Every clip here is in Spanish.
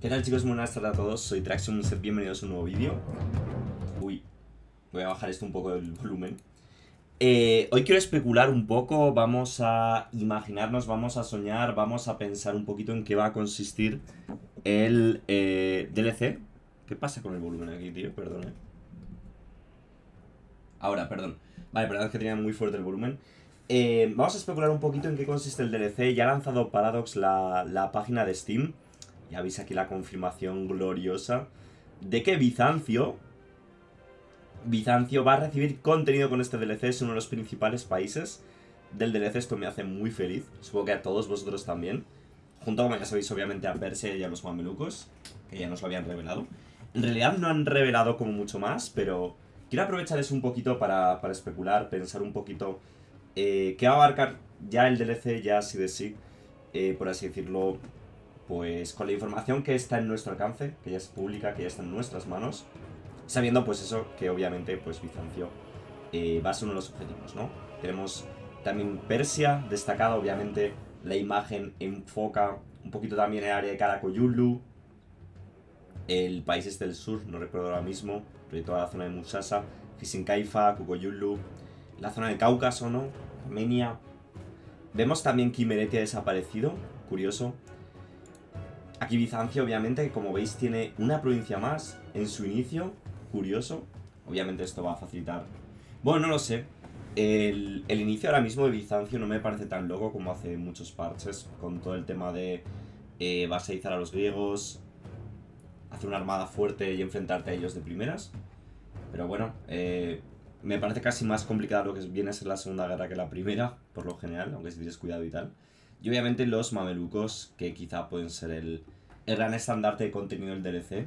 ¿Qué tal chicos? Buenas tardes a todos, soy Traxium, bienvenidos a un nuevo vídeo. Uy, voy a bajar esto un poco del volumen. Eh, Hoy quiero especular un poco, vamos a imaginarnos, vamos a soñar, vamos a pensar un poquito en qué va a consistir el eh, DLC ¿Qué pasa con el volumen aquí, tío? Perdón, eh. Ahora, perdón. Vale, perdón, es que tenía muy fuerte el volumen. Eh, Vamos a especular un poquito en qué consiste el DLC Ya ha lanzado Paradox la, la página de Steam ya veis aquí la confirmación gloriosa de que Bizancio Bizancio va a recibir contenido con este DLC, es uno de los principales países del DLC, esto me hace muy feliz, supongo que a todos vosotros también, junto como ya sabéis obviamente a Persia y a los mamelucos, que ya nos lo habían revelado. En realidad no han revelado como mucho más, pero quiero aprovechar eso un poquito para, especular, pensar un poquito eh, qué va a abarcar ya el DLC, ya así de sí, eh, por así decirlo, pues con la información que está en nuestro alcance, que ya es pública, que ya está en nuestras manos, sabiendo pues eso, que obviamente pues Bizancio eh, va a ser uno de los objetivos, ¿no? Tenemos también Persia, destacada obviamente la imagen enfoca un poquito también el área de Karakoyulu, el país este del sur, no recuerdo ahora mismo, pero toda la zona de Musasa, Kisinkaifa, Kukoyulu, la zona del Cáucaso, ¿no? Armenia. Vemos también que desaparecido, curioso, Aquí Bizancio, obviamente, como veis, tiene una provincia más en su inicio. Curioso. Obviamente esto va a facilitar... Bueno, no lo sé. El, inicio ahora mismo de Bizancio no me parece tan loco como hace muchos parches. Con todo el tema de eh, a los griegos, hacer una armada fuerte y enfrentarte a ellos de primeras. Pero bueno, eh, me parece casi más complicado lo que viene a ser la segunda guerra que la primera, por lo general, aunque si tienes cuidado y tal. Y obviamente los mamelucos, que quizá pueden ser el, gran estandarte de contenido del DLC.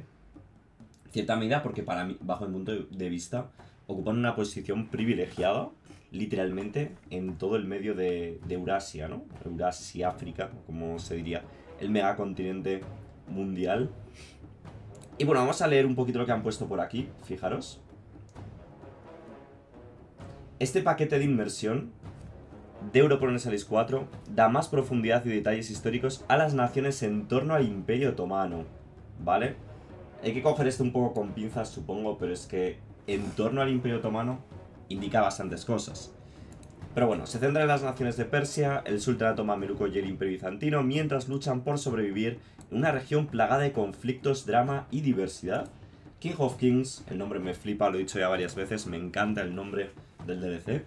Cierta medida, porque para mí, bajo mi punto de vista, ocupan una posición privilegiada, literalmente, en todo el medio de, Eurasia, ¿no? Eurasia, África, como se diría, el megacontinente mundial. Y bueno, vamos a leer un poquito lo que han puesto por aquí, fijaros. Este paquete de inversión de Europonesalis 4 da más profundidad y detalles históricos a las naciones en torno al Imperio Otomano, ¿vale? Hay que coger esto un poco con pinzas, supongo, pero es que en torno al Imperio Otomano indica bastantes cosas. Pero bueno, se centra en las naciones de Persia, el sultanato mameluco y el imperio bizantino, mientras luchan por sobrevivir en una región plagada de conflictos, drama y diversidad. King of Kings, el nombre me flipa, lo he dicho ya varias veces, me encanta el nombre del DLC.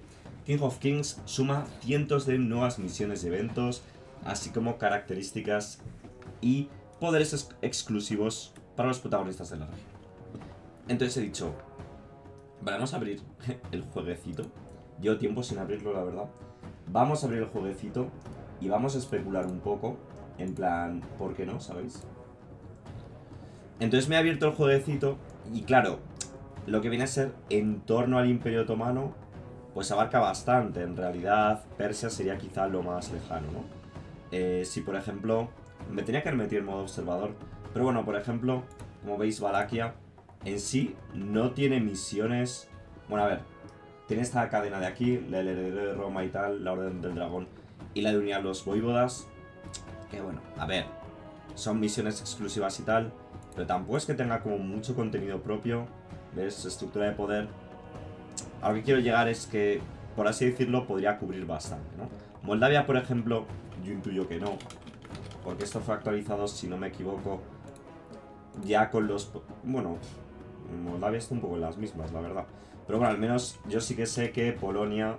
King of Kings suma cientos de nuevas misiones y eventos, así como características y poderes exclusivos para los protagonistas de la región. Entonces he dicho, vamos a abrir el jueguecito. Llevo tiempo sin abrirlo, la verdad. Vamos a abrir el jueguecito y vamos a especular un poco, en plan, ¿por qué no? ¿Sabéis? Entonces me he abierto el jueguecito y claro, lo que viene a ser en torno al Imperio Otomano pues abarca bastante. En realidad, Persia sería quizá lo más lejano, ¿no? Eh, si, por ejemplo, me tenía que haber metido en modo observador, pero bueno, por ejemplo, como veis, Valaquia en sí no tiene misiones... Bueno, a ver, tiene esta cadena de aquí, la heredero de Roma y tal, la Orden del Dragón y la de unir a los voivodas, que bueno, a ver, son misiones exclusivas y tal, pero tampoco es que tenga como mucho contenido propio, ¿ves? Estructura de poder, a lo que quiero llegar es que, por así decirlo, podría cubrir bastante, ¿no? Moldavia, por ejemplo, yo intuyo que no. Porque esto fue actualizado, si no me equivoco, ya con los... Bueno, Moldavia está un poco en las mismas, la verdad. Pero bueno, al menos yo sí que sé que Polonia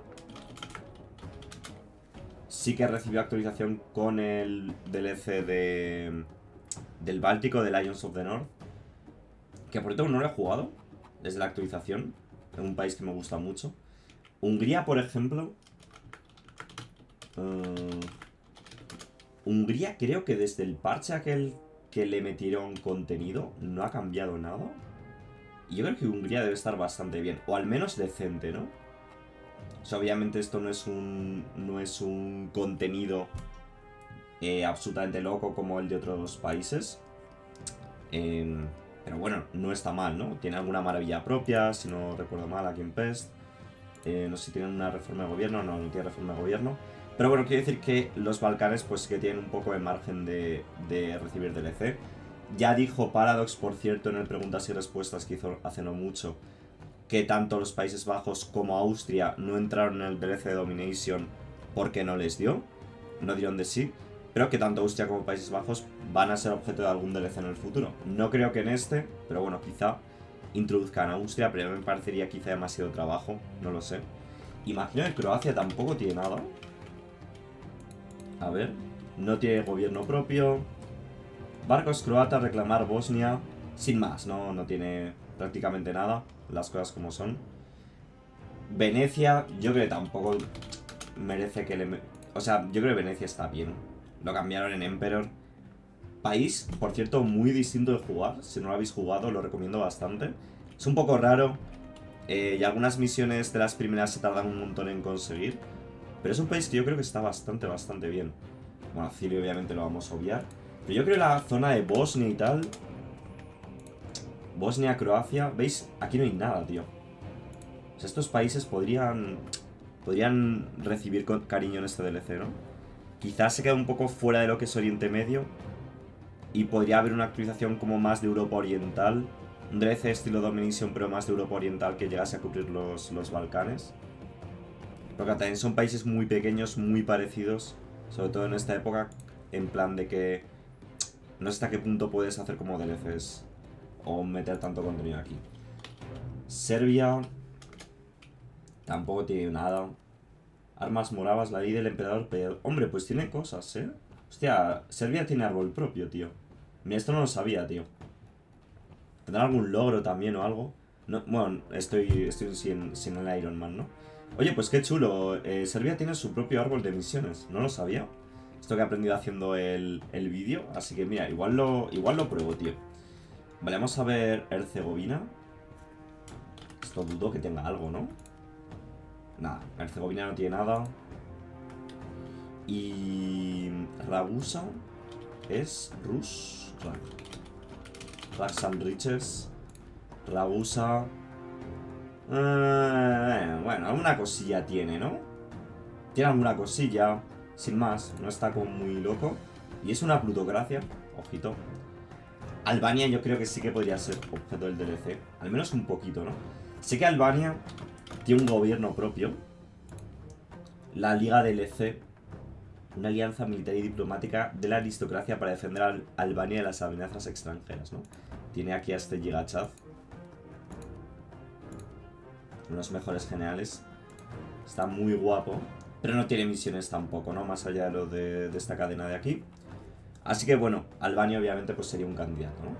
sí que recibió actualización con el DLC de, del Báltico, de Lions of the North. Que por cierto no lo he jugado desde la actualización un país que me gusta mucho. Hungría, por ejemplo... Eh, Hungría creo que desde el parche aquel que le metieron contenido no ha cambiado nada. Y yo creo que Hungría debe estar bastante bien, o al menos decente, ¿no? Obviamente esto no es un, no es un contenido eh, absolutamente loco como el de otros países. Eh, pero bueno, no está mal, ¿no? Tiene alguna maravilla propia, si no recuerdo mal, aquí en Pest. Eh, no sé si tienen una reforma de gobierno, no, no tiene reforma de gobierno. Pero bueno, quiero decir que los Balcanes pues que tienen un poco de margen de, recibir DLC. Ya dijo Paradox, por cierto, en el preguntas y respuestas que hizo hace no mucho, que tanto los Países Bajos como Austria no entraron en el DLC de Domination porque no les dio, no dieron de sí, pero que tanto Austria como Países Bajos van a ser objeto de algún DLC en el futuro. No creo que en este, pero bueno, quizá introduzcan a Austria, pero me parecería quizá demasiado trabajo, no lo sé. Imagino que Croacia tampoco tiene nada. A ver, no tiene gobierno propio. Barcos croatas reclamar Bosnia. Sin más, no, no tiene prácticamente nada. Las cosas como son. Venecia, yo creo que tampoco merece que le... O sea, yo creo que Venecia está bien. Lo cambiaron en Emperor. País, por cierto, muy distinto de jugar. Si no lo habéis jugado, lo recomiendo bastante. Es un poco raro. Eh, y algunas misiones de las primeras se tardan un montón en conseguir. Pero es un país que yo creo que está bastante, bastante bien. Bueno, Chile obviamente lo vamos a obviar. Pero yo creo que la zona de Bosnia y tal... Bosnia, Croacia... ¿Veis? Aquí no hay nada, tío. Estos países podrían... Podrían recibir cariño en este DLC, ¿no? Quizás se queda un poco fuera de lo que es Oriente Medio. Y podría haber una actualización como más de Europa Oriental. Un DLC estilo Domination, pero más de Europa Oriental que llegase a cubrir los, los Balcanes. Porque también son países muy pequeños, muy parecidos. Sobre todo en esta época, en plan de que no sé hasta qué punto puedes hacer como DLCs o meter tanto contenido aquí. Serbia tampoco tiene nada. Armas moravas, la ley del emperador Hombre, pues tiene cosas, ¿eh? Hostia, Serbia tiene árbol propio, tío. Mira, esto no lo sabía, tío. ¿Tendrá algún logro también o algo? No, bueno, estoy, estoy sin, sin el Iron Man, ¿no? Oye, pues qué chulo. Eh, Serbia tiene su propio árbol de misiones. No lo sabía. Esto que he aprendido haciendo el, el vídeo. Así que mira, igual lo, igual lo pruebo, tío. Vale, vamos a ver Herzegovina. Esto dudo que tenga algo, ¿no? Nada, Herzegovina no tiene nada. Y... Ragusa es Rus. Raxan Riches. Ragusa. Eh, bueno, alguna cosilla tiene, ¿no? Tiene alguna cosilla, sin más, no está como muy loco. Y es una plutocracia, ojito. Albania yo creo que sí que podría ser objeto del DLC, al menos un poquito, ¿no? Sé que Albania tiene un gobierno propio. La Liga DLC, una alianza militar y diplomática de la aristocracia para defender a Albania de las amenazas extranjeras, ¿no? Tiene aquí a este Gigachav unos mejores generales. Está muy guapo. Pero no tiene misiones tampoco, ¿no? Más allá de lo de, esta cadena de aquí. Así que bueno, Albania obviamente pues sería un candidato, ¿no?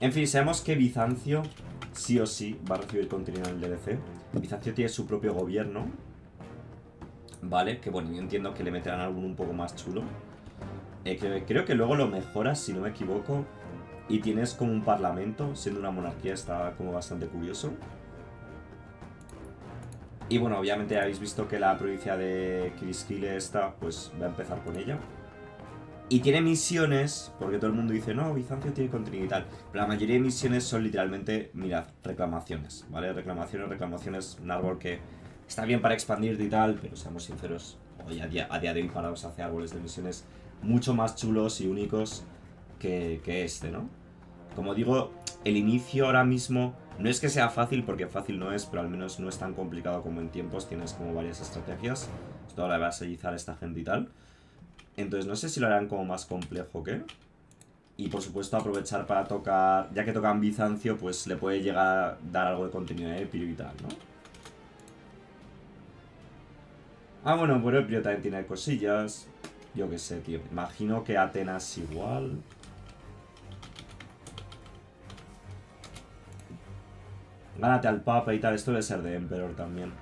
En fin, sabemos que Bizancio sí o sí va a recibir contenido en el DLC. Bizancio tiene su propio gobierno. Vale, que bueno, yo entiendo que le meterán algún un poco más chulo. Eh, creo que luego lo mejoras, si no me equivoco. Y tienes como un parlamento, siendo una monarquía está como bastante curioso. Y bueno, obviamente habéis visto que la provincia de Kiriskile esta, pues va a empezar con ella. Y tiene misiones, porque todo el mundo dice, no, Bizancio tiene contenido y tal. Pero la mayoría de misiones son literalmente, mirad, reclamaciones, ¿vale? Reclamaciones, reclamaciones, un árbol que está bien para expandirte y tal, pero seamos sinceros, hoy a día, a día de hoy parados hace árboles de misiones mucho más chulos y únicos que, que este, ¿no? Como digo, el inicio ahora mismo no es que sea fácil, porque fácil no es, pero al menos no es tan complicado como en tiempos. Tienes como varias estrategias. Esto ahora va a sellizar a esta gente y tal. Entonces no sé si lo harán como más complejo que. Y por supuesto aprovechar para tocar... Ya que tocan Bizancio, pues le puede llegar a dar algo de contenido de Epiro y tal, ¿no? Ah, bueno, bueno, Epiro también tiene cosillas. Yo qué sé, tío. Imagino que Atenas igual... Gánate al Papa y tal. Esto debe ser de Emperor también.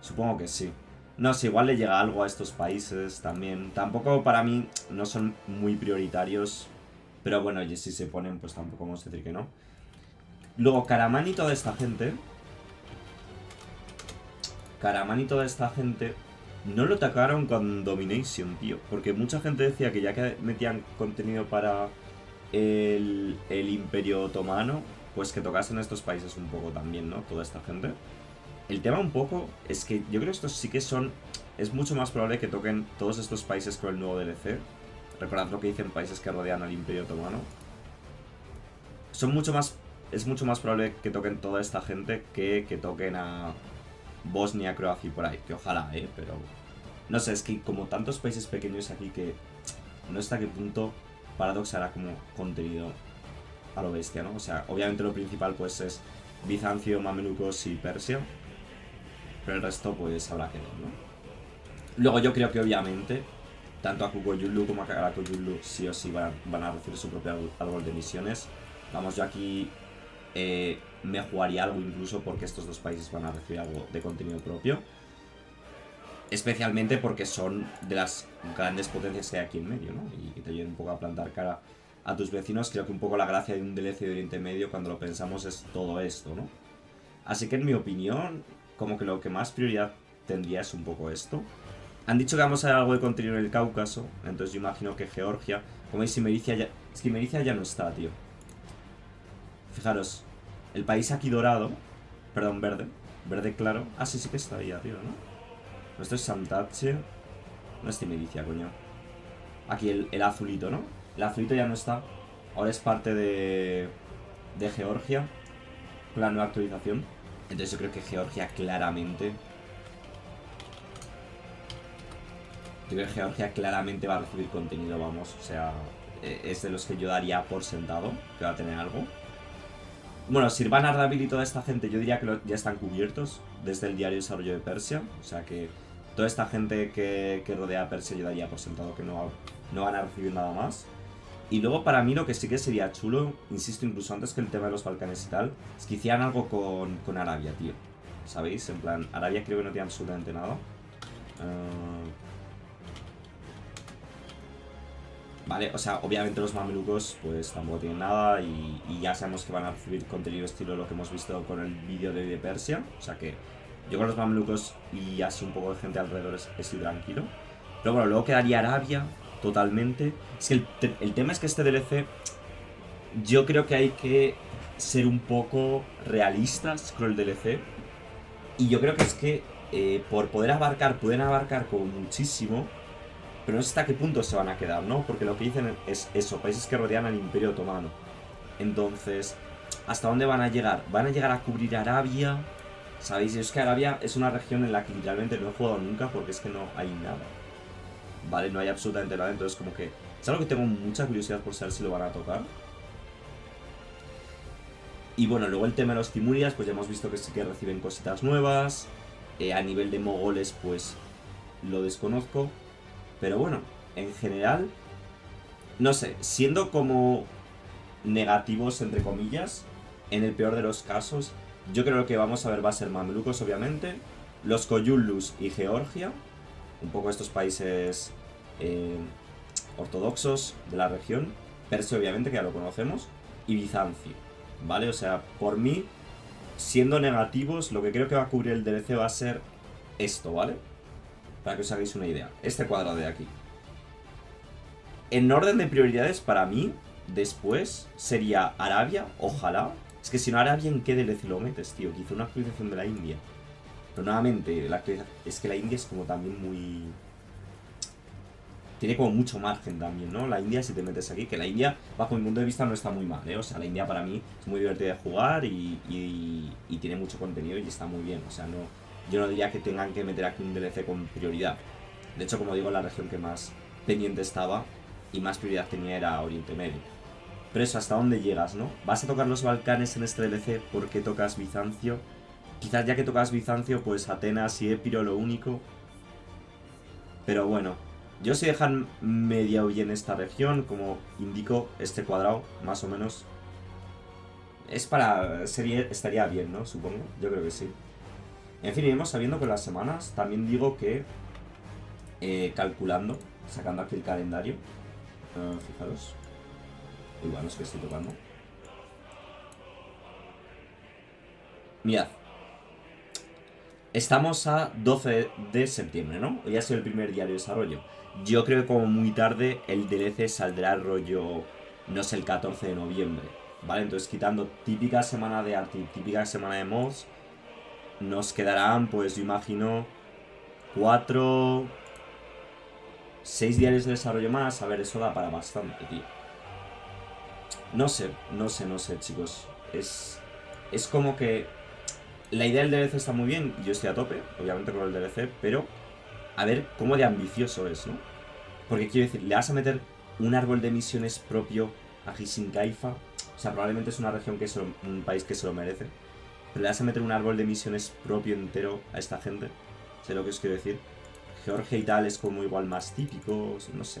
Supongo que sí. No sé, igual le llega algo a estos países también. Tampoco para mí no son muy prioritarios. Pero bueno, y si se ponen, pues tampoco vamos a decir que no. Luego, Karaman y toda esta gente. Karaman y toda esta gente no lo atacaron con Domination, tío. Porque mucha gente decía que ya que metían contenido para el, el Imperio Otomano, pues que tocasen estos países un poco también, ¿no? Toda esta gente. El tema un poco es que yo creo que estos sí que son... Es mucho más probable que toquen todos estos países con el nuevo DLC. Recordad lo que dicen países que rodean al Imperio Otomano. son mucho más... Es mucho más probable que toquen toda esta gente que que toquen a Bosnia, Croacia y por ahí. Que ojalá, ¿eh? Pero... No sé, es que como tantos países pequeños aquí que... No sé hasta qué punto Paradox hará como contenido a lo bestia, ¿no? O sea, obviamente lo principal pues es Bizancio, Mamelucos y Persia. Pero el resto pues habrá que ver, ¿no? Luego yo creo que obviamente tanto a Kukoyulu como a Karakoyulu sí o sí van, a recibir su propio árbol de misiones. Vamos, yo aquí eh, me jugaría algo incluso porque estos dos países van a recibir algo de contenido propio. Especialmente porque son de las grandes potencias que hay aquí en medio, ¿no? Y, te ayudan un poco a plantar cara a tus vecinos. Creo que un poco la gracia de un DLC de Oriente Medio cuando lo pensamos es todo esto, ¿no? Así que en mi opinión, como que lo que más prioridad tendría es un poco esto. Han dicho que vamos a ver algo de contenido en el Cáucaso, entonces yo imagino que Georgia... Como veis, Simericia ya... Es que Simericia ya no está, tío. Fijaros, el país aquí dorado... Perdón, verde. Verde claro. Ah, sí, sí que está ahí arriba, ¿no? Esto es Santache. No es Simericia, coño. Aquí el, el azulito, ¿no? El azulito ya no está. Ahora es parte de... De Georgia. La nueva actualización. Entonces yo creo que Georgia claramente Yo creo que Georgia claramente va a recibir contenido, vamos. O sea, eh, es de los que yo daría por sentado que va a tener algo. Bueno, Sirvan Ardabil y toda esta gente, yo diría que ya están cubiertos desde el diario Desarrollo de Persia. O sea que toda esta gente que, rodea a Persia yo daría por sentado que no, no van a recibir nada más. Y luego para mí lo que sí que sería chulo, insisto incluso antes que el tema de los Balcanes y tal, es que hicieran algo con, con Arabia, tío. ¿Sabéis? En plan, Arabia creo que no tiene absolutamente nada. Uh, ¿Vale? O sea, obviamente los mamelucos pues tampoco tienen nada y, ya sabemos que van a recibir contenido estilo lo que hemos visto con el vídeo de, de Persia. O sea que yo con los mamelucos y así un poco de gente alrededor estoy tranquilo. Pero bueno, luego quedaría Arabia totalmente. Es que el, tema es que este DLC yo creo que hay que ser un poco realistas con el DLC. Y yo creo que es que eh, por poder abarcar, pueden abarcar como muchísimo pero no sé hasta qué punto se van a quedar, ¿no? Porque lo que dicen es eso, países que rodean al Imperio Otomano. Entonces, ¿hasta dónde van a llegar? ¿Van a llegar a cubrir Arabia? ¿Sabéis? Es que Arabia es una región en la que literalmente no he jugado nunca porque es que no hay nada. ¿Vale? No hay absolutamente nada, entonces como que... Es algo que tengo mucha curiosidad por saber si lo van a tocar. Y bueno, luego el tema de los Timurias, pues ya hemos visto que sí que reciben cositas nuevas. Eh, a nivel de mogoles, pues lo desconozco. Pero bueno, en general, no sé, siendo como negativos, entre comillas, en el peor de los casos, yo creo que vamos a ver va a ser Mamelucos, obviamente, los Koyullus y Georgia, un poco estos países eh, ortodoxos de la región, Persia, obviamente, que ya lo conocemos, y Bizancio, ¿vale? O sea, por mí, siendo negativos, lo que creo que va a cubrir el DLC va a ser esto, ¿vale? para que os hagáis una idea. Este cuadrado de aquí. En orden de prioridades, para mí, después sería Arabia, ojalá. Es que si no Arabia, ¿en qué DLC lo metes, tío? Que hizo una actualización de la India. Pero nuevamente, la es que la India es como también muy... Tiene como mucho margen también, ¿no? La India, si te metes aquí, que la India, bajo mi punto de vista, no está muy mal, ¿eh? O sea, la India para mí es muy divertida de jugar y, y tiene mucho contenido y está muy bien. O sea, no, yo no diría que tengan que meter aquí un DLC con prioridad. De hecho, como digo, la región que más pendiente estaba y más prioridad tenía era Oriente Medio. Pero eso, ¿hasta dónde llegas, no? ¿Vas a tocar los Balcanes en este DLC porque tocas Bizancio? Quizás ya que tocas Bizancio, pues Atenas y Epiro lo único. Pero bueno, yo si dejan media bien esta región, como indico este cuadrado, más o menos. Es para... Sería, estaría bien, ¿no? Supongo. Yo creo que sí. En fin, iremos sabiendo con las semanas. También digo que eh, calculando, sacando aquí el calendario. Uh, fijaros. Igual no es que estoy tocando. Mirad. Estamos a 12 de septiembre, ¿no? Hoy ha sido el primer día de desarrollo. Yo creo que como muy tarde el DLC saldrá rollo, no sé, el 14 de noviembre. ¿Vale? Entonces quitando típica semana de arte, típica semana de mods, nos quedarán, pues yo imagino, cuatro, seis diarios de desarrollo más. A ver, eso da para bastante, tío. No sé, no sé, no sé, chicos. Es, es como que la idea del DLC está muy bien, yo estoy a tope, obviamente con el DLC, pero a ver cómo de ambicioso es, ¿no? Porque quiero decir, le vas a meter un árbol de misiones propio a Kaifa. O sea, probablemente es una región que es un país que se lo merece. Pero le vas a meter un árbol de misiones propio entero a esta gente. Sé lo que os quiero decir. Georgia y tal es como igual más típico, no sé,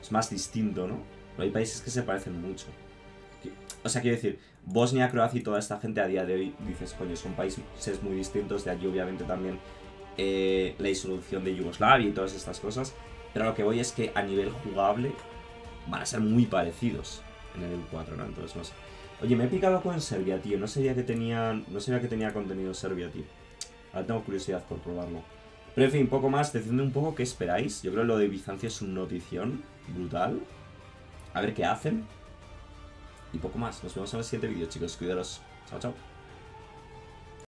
es más distinto, ¿no? Pero hay países que se parecen mucho. O sea, quiero decir, Bosnia, Croacia y toda esta gente a día de hoy dices, coño, son países muy distintos, de allí obviamente también eh, la disolución de Yugoslavia y todas estas cosas. Pero lo que voy es que a nivel jugable van a ser muy parecidos en el 4, ¿no? Entonces, no sé. Oye, me he picado con Serbia, tío. No sabía que tenía, no sabía que tenía contenido Serbia, tío. Ahora tengo curiosidad por probarlo. Pero en fin, poco más. Decidme un poco qué esperáis. Yo creo que lo de Bizancio es una notición brutal. A ver qué hacen. Y poco más. Nos vemos en el siguiente vídeo, chicos. Cuidaros. Chao, chao.